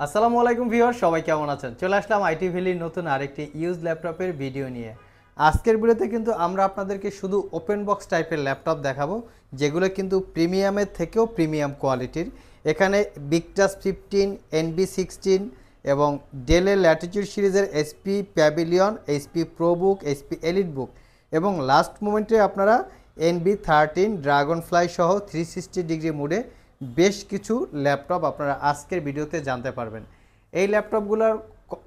আসসালামু আলাইকুম ভিউয়ার সবাই কেমন আছেন? চলে আসলাম আইটি ভ্যালির নতুন আরেকটি ইউজ ল্যাপটপের ভিডিও নিয়ে। আজকের ভিডিওতে কিন্তু আমরা আপনাদেরকে শুধু ওপেন বক্স টাইপের ল্যাপটপ দেখাবো, যেগুলো কিন্তু প্রিমিয়ামের থেকেও প্রিমিয়াম কোয়ালিটির এখানে বিগটাস ফিফটিন এনবি সিক্সটিন এবং ডেলের ল্যাটিটিউড সিরিজের SP Pavilion HP ProBook HP EliteBook এবং লাস্ট মোমেন্টে আপনারা এনবি থার্টিন ড্রাগন ফ্লাই সহ থ্রি সিক্সটি ডিগ্রি মুডে বেশ কিছু ল্যাপটপ আপনারা আজকের ভিডিওতে জানতে পারবেন। এই ল্যাপটপগুলোর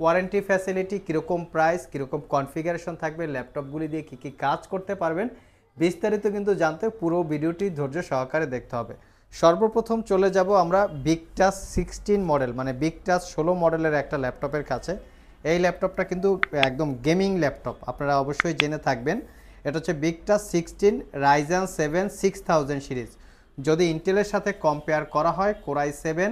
ওয়ারেন্টি ফ্যাসিলিটি কীরকম প্রাইস কীরকম কনফিগারেশন থাকবে, ল্যাপটপগুলি দিয়ে কী কী কাজ করতে পারবেন, বিস্তারিত কিন্তু জানতে পুরো ভিডিওটি ধৈর্য সহকারে দেখতে হবে। সর্বপ্রথম চলে যাব আমরা বিগটাস সিক্সটিন মডেল মানে বিগটাস ষোলো মডেলের একটা ল্যাপটপের কাছে। এই ল্যাপটপটা কিন্তু একদম গেমিং ল্যাপটপ, আপনারা অবশ্যই জেনে থাকবেন। এটা হচ্ছে Victus sixteen Ryzen seven six thousand series যদি ইন্টেলের সাথে কম্পেয়ার করা হয় কোরাই সেভেন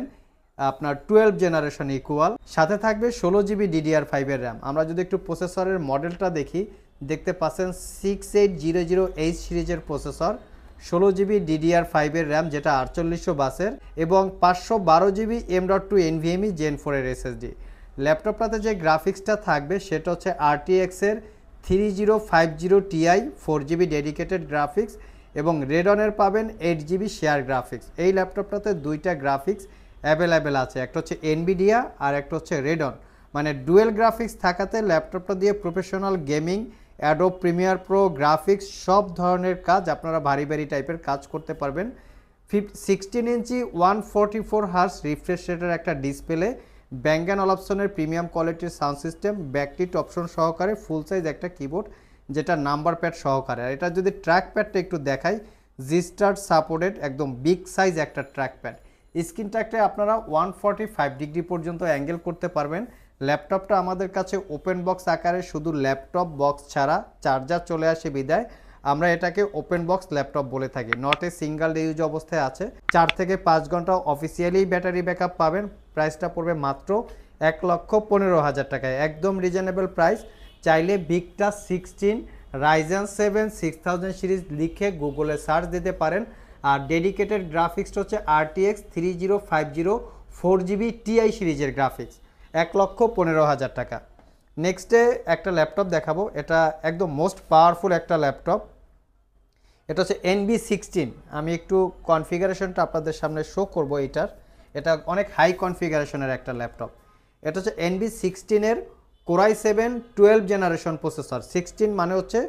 আপনার টুয়েলভ জেনারেশন ইকুয়াল সাথে থাকবে ষোলো জিবি ডিডিআর ফাইভের র্যাম আমরা যদি একটু প্রসেসরের মডেলটা দেখি, দেখতে পাচ্ছেন six eight zero zero H সিরিজের প্রসেসর ষোলো জিবি ডিডিআর ফাইভের র্যাম যেটা আটচল্লিশশো বাসের, এবং পাঁচশো বারো GB M dot two NVMe gen ফোরের এসএসডি ল্যাপটপটাতে যে গ্রাফিক্সটা থাকবে, সেটা হচ্ছে আরটিএক্সের three zero five zero Ti four GB dedicated graphics এবং রেডনের পাবেন এইট জিবি শেয়ার গ্রাফিক্স এই ল্যাপটপটাতে দুইটা গ্রাফিক্স অ্যাভেলেবেল আছে। একটা হচ্ছে এনবিডিয়া আর একটা হচ্ছে রেডন মানে ডুয়েল গ্রাফিক্স থাকাতে ল্যাপটপটা দিয়ে professional gaming Adobe Premiere Pro graphics সব ধরনের কাজ আপনারা ভারী ভারী টাইপের কাজ করতে পারবেন। ফিফ sixteen inch one forty four hertz refresh রেটের একটা ডিসপ্লে ব্যাঙ্গান অলাপসনের প্রিমিয়াম কোয়ালিটির সাউন্ড সিস্টেম ব্যাকটিট অপশন সহকারে ফুল সাইজ একটা কিবোর্ড যেটা নাম্বার প্যাড সহকারে। আর এটা যদি ট্র্যাক প্যাডটা একটু দেখাই জি স্টার সাপোর্টেড একদম বিগ সাইজ একটা ট্র্যাক প্যাড। স্ক্রিনটাকে আপনারা ওয়ান ডিগ্রি পর্যন্ত অ্যাঙ্গেল করতে পারবেন। ল্যাপটপটা আমাদের কাছে ওপেন বক্স আকারে শুধু ল্যাপটপ বক্স ছাড়া চার্জার চলে আসে বিদায়। আমরা এটাকে ওপেন বক্স ল্যাপটপ বলে থাকি নট এ সিঙ্গেল ইউজ অবস্থায় আছে। চার থেকে পাঁচ ঘণ্টা অফিসিয়ালি ব্যাটারি ব্যাকআপ পাবেন। প্রাইসটা পড়বে মাত্র এক লক্ষ পনেরো হাজার টাকায়। একদম রিজনেবল প্রাইস চাইলে বিগটা sixteen, Ryzen seven, six thousand series লিখে গুগলে সার্চ দিতে পারেন। আর ডেডিকেটেড গ্রাফিক্সটা হচ্ছে RTX three zero five zero four GB Ti সিরিজের গ্রাফিক্স, এক লক্ষ পনেরো হাজার টাকা। নেক্সটে একটা ল্যাপটপ দেখাবো, এটা একদম মোস্ট পাওয়ারফুল একটা ল্যাপটপ। এটা হচ্ছে এনবি সিক্সটিন, আমি একটু কনফিগারেশনটা আপনাদের সামনে শো করব এটার। এটা অনেক হাই কনফিগারেশনের একটা ল্যাপটপ। এটা হচ্ছে NB সিক্সটিনের core i seven twelve generation processor, sixteen মানে হচ্ছে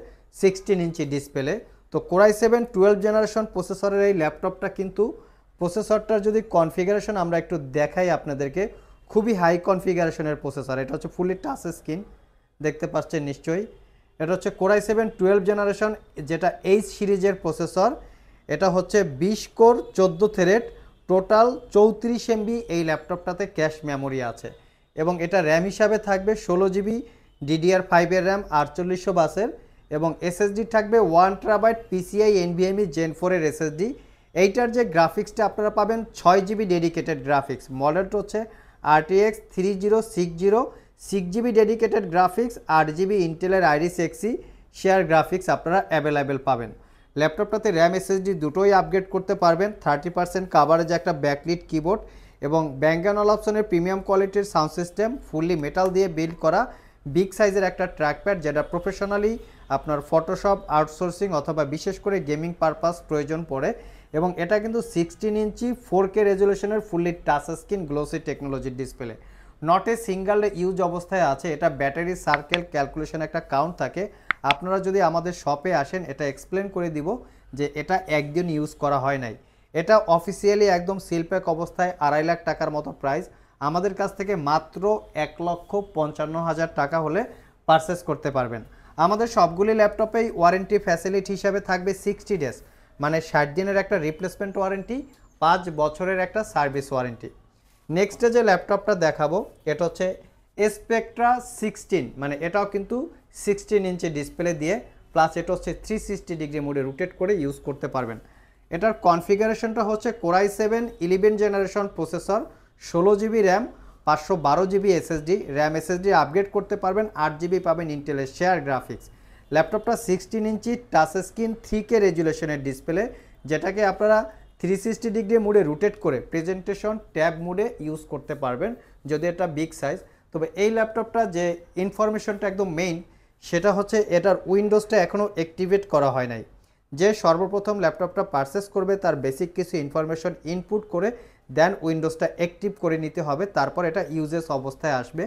সিক্সটিন ইঞ্চি ডিসপ্লে। তো core i seven twelve generation প্রসেসরের এই ল্যাপটপটা কিন্তু প্রসেসরটার যদি কনফিগারেশন আমরা একটু দেখাই আপনাদেরকে, খুবই হাই কনফিগারেশনের প্রসেসর। এটা হচ্ছে ফুলি টাচ স্ক্রিন, দেখতে পাচ্ছেন নিশ্চয়ই। এটা হচ্ছে core i seven twelve generation, যেটা এইচ সিরিজের প্রসেসর। এটা হচ্ছে বিশ কোর চোদ্দ থ্রেড, টোটাল চৌত্রিশ এমবি এই ল্যাপটপটাতে ক্যাশ মেমোরি আছে। এবং এটা র্যাম হিসাবে থাকবে ষোলো জিবি ডিডিআর ফাইভের র্যাম আটচল্লিশশো বাসের এবং এসএসডি থাকবে one terabyte PCIe NVMe gen ফোরের এসএসডি এইটার যে গ্রাফিক্সটা আপনারা পাবেন, ছয় জিবি ডেডিকেটেড গ্রাফিক্স মডেলটা হচ্ছে RTX three zero six zero six GB dedicated graphics আট জিবি ইন্টেলের আইরিস এক্সি শেয়ার গ্রাফিক্স আপনারা অ্যাভেলেবেল পাবেন। ল্যাপটপটাতে র্যাম এসএসডি দুটোই আপগ্রেড করতে পারবেন থার্টি পার্সেন্ট কাভারেজ একটা ব্যাকলিট কিবোর্ড এবং ব্যাঙ্গান অল অপশনের প্রিমিয়াম কোয়ালিটির সাউন্ড সিস্টেম ফুললি মেটাল দিয়ে বিল্ড করা বিগ সাইজের একটা ট্র্যাকপ্যাড যেটা প্রফেশনালি আপনার ফটোশপ আউটসোর্সিং অথবা বিশেষ করে গেমিং পারপাস প্রয়োজন পড়ে এবং এটা কিন্তু সিক্সটিন ইঞ্চি ফোর কে রেজলিউশনের ফুললি টাচ স্ক্রিন গ্লোসি টেকনোলজির display not a single use অবস্থায় আছে, এটা ব্যাটারি সার্কেল ক্যালকুলেশন একটা কাউন্ট থাকে। আপনারা যদি আমাদের শপে আসেন, এটা এক্সপ্লেন করে দিব যে এটা একদিন ইউজ করা হয় নাই। এটা অফিসিয়ালি একদম সিলপ্যাক অবস্থায় আড়াই লাখ টাকার মতো প্রাইস আমাদের কাছ থেকে মাত্র এক লক্ষ পঞ্চান্ন হাজার টাকা হলে পারচেস করতে পারবেন। আমাদের সবগুলি ল্যাপটপেই ওয়ারেন্টি ফ্যাসিলিটি হিসাবে থাকবে সিক্সটি ডেজ মানে ষাট দিনের একটা রিপ্লেসমেন্ট ওয়ারেন্টি পাঁচ বছরের একটা সার্ভিস ওয়ারেন্টি নেক্সটে যে ল্যাপটপটা দেখাবো, এটা হচ্ছে স্পেকট্রা সিক্সটিন মানে এটাও কিন্তু সিক্সটিন ইঞ্চি ডিসপ্লে দিয়ে প্লাস এটা হচ্ছে থ্রি সিক্সটি ডিগ্রি মোডে রোটেট করে ইউজ করতে পারবেন। এটার কনফিগারেশনটা হচ্ছে core i seven, eleven generation processor, ষোলো জিবি র্যাম, পাঁচশো বারো GB SSD, RAM SSD upgrade করতে পারবেন, আট জিবি পাবেন ইন্টেলের শেয়ার গ্রাফিক্স। ল্যাপটপটা sixteen inch touch screen three K রেজুলেশনের display, যেটাকে আপনারা থ্রি সিক্সটি ডিগ্রি মুডে রোটেট করে প্রেজেন্টেশন ট্যাব মুডে ইউজ করতে পারবেন, যদি এটা বিগ সাইজ তবে এই ল্যাপটপটা যে ইনফরমেশনটা একদম মেইন সেটা হচ্ছে এটার উইন্ডোজটা এখনও অ্যাক্টিভেট করা হয় নাই। যে সর্বপ্রথম ল্যাপটপটা পারচেস করবে, তার বেসিক কিছু ইনফরমেশন ইনপুট করে দেন উইন্ডোজটা অ্যাক্টিভ করে নিতে হবে, তারপর এটা ইউজেস অবস্থায় আসবে।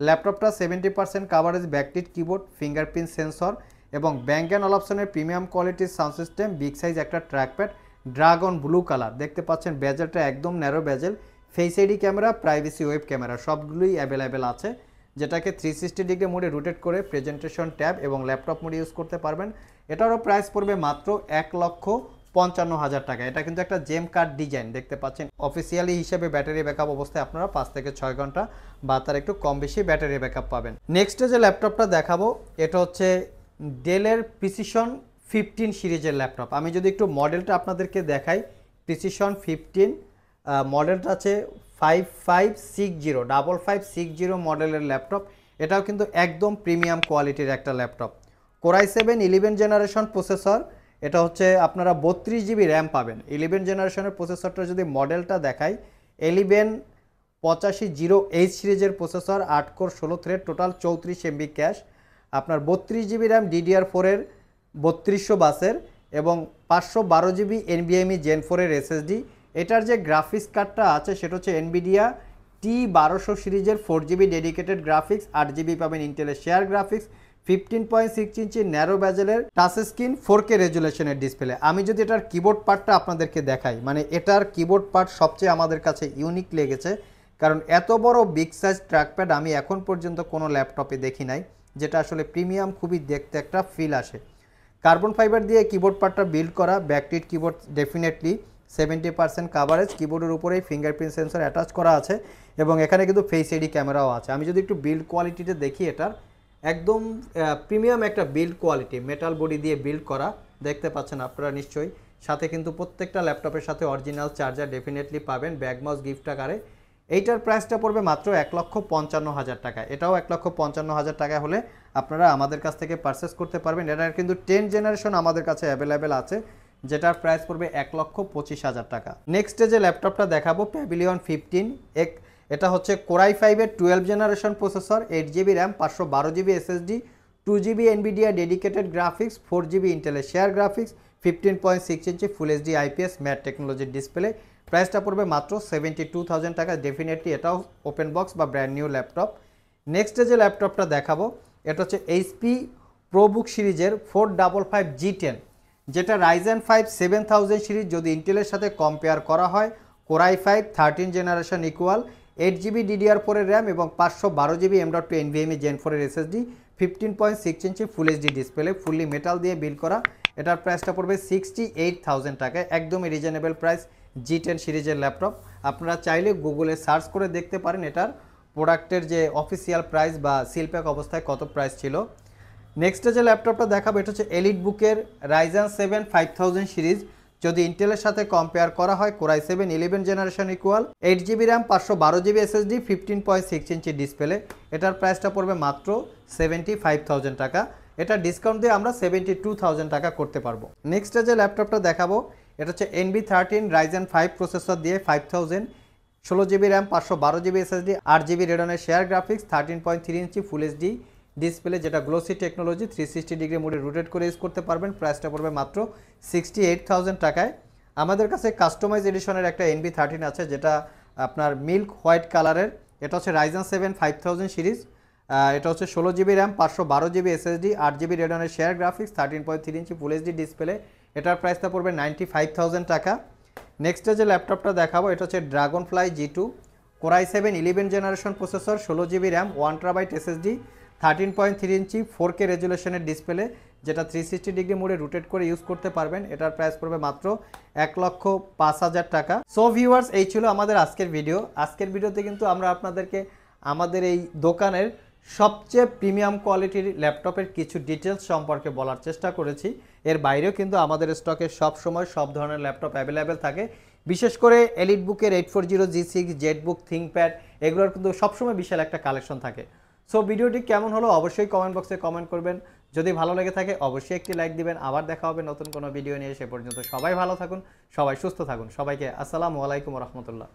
ল্যাপটপটা seventy percent coverage backlit keyboard fingerprint sensor এবং ব্যাঙ্ক অ্যান্ড অল অপশনের প্রিমিয়াম কোয়ালিটির সাউন্ড সিস্টেম বিগ সাইজ একটা ট্র্যাকপ্যাড ড্রাগন ব্লু কালার দেখতে পাচ্ছেন ব্যাজেলটা একদম narrow bezel face ID camera privacy web camera সবগুলোই অ্যাভেলেবেল আছে, যেটাকে থ্রি সিক্সটি ডিগ্রি মোডে রোটেট করে প্রেজেন্টেশন ট্যাব এবং ল্যাপটপ মোডে ইউজ করতে পারবেন। এটারও প্রাইস পড়বে মাত্র এক লক্ষ পঞ্চান্ন হাজার টাকা। এটা কিন্তু একটা জেম কার্ড ডিজাইন দেখতে পাচ্ছেন? অফিসিয়ালি হিসেবে ব্যাটারি ব্যাকআপ অবস্থায় আপনারা পাঁচ থেকে ছয় ঘণ্টা বা তার একটু কম বেশি ব্যাটারি ব্যাকআপ পাবেন। নেক্সটে যে ল্যাপটপটা দেখাবো, এটা হচ্ছে ডেলের প্রিসিশন ফিফটিন সিরিজের ল্যাপটপ আমি যদি একটু মডেলটা আপনাদেরকে দেখাই প্রিসিশন ফিফটিন মডেলটা আছে five five six zero double five six zero মডেলের ল্যাপটপ এটাও কিন্তু একদম প্রিমিয়াম কোয়ালিটির একটা laptop core i seven eleven generation processor, এটা হচ্ছে আপনারা বত্রিশ জিবি র্যাম পাবেন। ইলেভেন জেনারেশনের প্রসেসরটা যদি মডেলটা দেখাই, এলিভেন পঁচাশি জিরো এইচ সিরিজের প্রসেসর, আট কোর ষোলো থ্রেড টোটাল চৌত্রিশ এমবি ক্যাশ। আপনার বত্রিশ জিবি র্যাম ডিডিআর ফোরের বত্রিশশো বাসের এবং পাঁচশো বারো জিবি এনবিএমই জেন ফোরের এসএসডি। এটার যে গ্রাফিক্স কার্ডটা আছে, সেটা হচ্ছে এনবিডিয়া টি বারোশো সিরিজের ফোর জিবি ডেডিকেটেড গ্রাফিক্স আট জিবি পাবেন ইন্টেলের share graphics fifteen point six inch narrow ব্যাজেলের touch screen four K রেজুলেশনের ডিসপ্লে আমি যদি এটার কিবোর্ড পার্টটা আপনাদেরকে দেখাই মানে এটার কিবোর্ড পার্ট সবচেয়ে আমাদের কাছে ইউনিক লেগেছে, কারণ এত বড় বিগ সাইজ ট্র্যাকপ্যাড আমি এখন পর্যন্ত কোনো ল্যাপটপে দেখি নাই, যেটা আসলে প্রিমিয়াম খুবই দেখতে একটা ফিল আসে। কার্বন ফাইবার দিয়ে কিবোর্ড পার্টটা বিল্ড করা backlit keyboard definitely seventy percent coverage কিবোর্ডের উপরেই ফিঙ্গারপ্রিন্ট সেন্সর অ্যাটাচ করা আছে, এবং এখানে কিন্তু ফেস এডি ক্যামেরাও আছে। আমি যদি একটু বিল্ড কোয়ালিটিতে দেখি এটার একদম প্রিমিয়াম একটা বিল্ড কোয়ালিটি মেটাল বডি দিয়ে বিল্ড করা, দেখতে পাচ্ছেন আপনারা নিশ্চয়ই। সাথে কিন্তু প্রত্যেকটা ল্যাপটপের সাথে অরিজিনাল চার্জার ডেফিনেটলি পাবেন ব্যাগ গিফট আকারে। এইটার প্রাইসটা পড়বে মাত্র এক লক্ষ পঞ্চান্ন হাজার টাকা। এটাও এক লক্ষ পঞ্চান্ন হাজার টাকা হলে আপনারা আমাদের কাছ থেকে পারচেস করতে পারবেন। এটার কিন্তু টেন জেনারেশন আমাদের কাছে অ্যাভেলেবেল আছে, যেটার প্রাইস পড়বে এক লক্ষ পঁচিশ হাজার টাকা। নেক্সটে যে ল্যাপটপটা দেখাবো প্যাভিলিয়ন ফিফটিন এক এটা হচ্ছে কোরাই ফাইভের twelve generation processor, eight GB RAM, পাঁচশো বারো GB SSD, two GB Nvidia dedicated graphics, four GB ইন্টেলের share graphics, fifteen point six inch full HD IPS matte টেকনোলজির ডিসপ্লে। প্রাইসটা পড়বে মাত্র সেভেন্টি টু থাউজেন্ড টাকা। ডেফিনেটলি এটাও ওপেন বক্স বা ব্র্যান্ড নিউ ল্যাপটপ নেক্সটে যে ল্যাপটপটা দেখাবো, এটা হচ্ছে এইচপি প্রোবুক সিরিজের four double five G ten যেটা Ryzen five seven thousand series যদি ইন্টেলের সাথে কম্পেয়ার করা হয় core i five thirteen generation equal eight GB DDR ফোরের র্যাম এবং পাঁচশো বারো GB M dot two NVMe gen ফোরের SSD fifteen point six inch full HD display fully metal দিয়ে বিল করা। এটার প্রাইসটা পড়বে সিক্সটি এইট থাউজেন্ড টাকায়, একদমই রিজনেবল প্রাইস জি টেন সিরিজের ল্যাপটপ আপনারা চাইলে গুগলে সার্চ করে দেখতে পারেন এটার প্রোডাক্টের যে অফিসিয়াল প্রাইস বা সিলপ্যাক অবস্থায় কত প্রাইস ছিল। নেক্সটে যে ল্যাপটপটা দেখাবো, এটা হচ্ছে এলিট বুকের Ryzen seven five thousand series. যদি ইন্টেলের সাথে কম্পেয়ার করা হয় core i seven eleven generation equal eight GB RAM পাঁচশো বারো GB SSD fifteen point six inch display এটার প্রাইসটা পড়বে মাত্র সেভেন্টি ফাইভ থাউজেন্ড টাকা। এটা ডিসকাউন্ট দিয়ে আমরা সেভেন্টি টু থাউজেন্ড টাকা করতে পারব। নেক্সটে যে ল্যাপটপটা দেখাবো, এটা হচ্ছে NB thirteen Ryzen five processor দিয়ে ফাইভ থাউজেন্ড ষোলো জিবি র্যাম পাঁচশো বারো জিবি এসএসডি আট GB রেডনের share graphics thirteen point three inch full HD display যেটা glossy technology three sixty degree মোডে রোটেট করে ইউজ করতে পারবেন। প্রাইসটা পড়বে মাত্র সিক্সটি এইট থাউজেন্ড টাকায়। আমাদের কাছে কাস্টমাইজ এডিশনের একটা এনবি থার্টিন আছে, যেটা আপনার মিল্ক হোয়াইট কালারের এটা হচ্ছে Ryzen seven five thousand series এটা হচ্ছে ষোলো জিবি র্যাম পাঁচশো বারো জিবি এসএসডি আট GB রেডনের share graphics thirteen point three inch full HD display এটার প্রাইসটা পড়বে নাইনটি ফাইভ থাউজেন্ড টাকা নেক্সটে যে ল্যাপটপটা দেখাবো, এটা হচ্ছে Dragonfly G two core i seven eleven generation processor ষোলো GB RAM one terabyte SSD thirteen point three inch four K রেজুলেশনের display যেটা থ্রি সিক্সটি ডিগ্রি মোডে রোটেট করে ইউজ করতে পারবেন, এটার প্রাইস পড়বে মাত্র এক লক্ষ পাঁচ হাজার টাকা। সো ভিউয়ার্স এই ছিল আমাদের আজকের ভিডিও আজকের ভিডিওতে কিন্তু আমরা আপনাদেরকে আমাদের এই দোকানের সবচেয়ে প্রিমিয়াম কোয়ালিটির ল্যাপটপের কিছু ডিটেলস সম্পর্কে বলার চেষ্টা করেছি। এর বাইরেও কিন্তু আমাদের স্টকে সব সময় সব ধরনের ল্যাপটপ অ্যাভেলেবেল থাকে। বিশেষ করে এলিট বুকের eight four zero G six ZBook ThinkPad এগুলোর কিন্তু সবসময় বিশাল একটা কালেকশন থাকে। সো ভিডিওটি কেমন হলো অবশ্যই কমেন্ট বক্সে কমেন্ট করবেন। যদি ভালো লেগে থাকে, অবশ্যই একটি লাইক দিবেন। আবার দেখা হবে নতুন কোনো ভিডিও নিয়ে। সে পর্যন্ত সবাই ভালো থাকুন, সবাই সুস্থ থাকুন। সবাইকে আসসালামু আলাইকুম রহমতুল্লাহ।